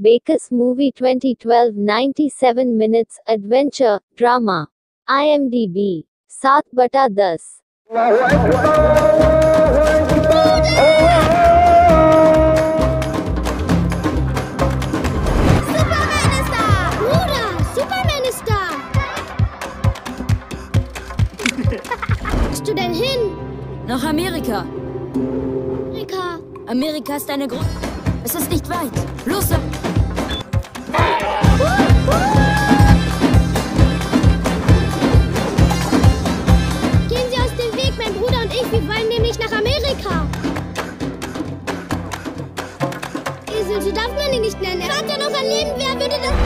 Baker's Movie 2012 97 Minutes Adventure Drama IMDb 7 बटा 10 Superman ist da! Bruder, Superman ist da! Du denn hin? Nach Amerika. Rika, Amerika ist eine große. Es ist nicht weit. Los! Sam. Nämlich nach Amerika. Esel, so darf man nicht nennen. Er hat ja noch ein Leben, wer würde das...